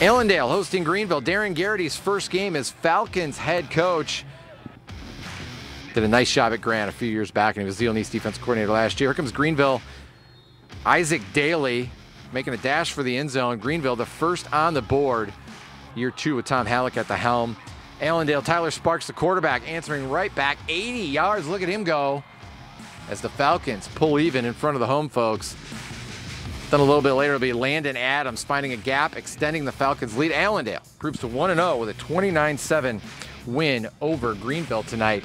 Allendale hosting Greenville. Darren Garrity's first game as Falcons head coach. Did a nice job at Grant a few years back, and he was the East defense coordinator last year. Here comes Greenville. Isaac Daly making a dash for the end zone. Greenville, the first on the board. Year two with Tom Halleck at the helm. Allendale, Tyler Sparks, the quarterback, answering right back 80 yards. Look at him go as the Falcons pull even in front of the home folks. Then a little bit later, it'll be Landon Adams finding a gap, extending the Falcons' lead. Allendale proves to 1 0 with a 29 7 win over Greenville tonight.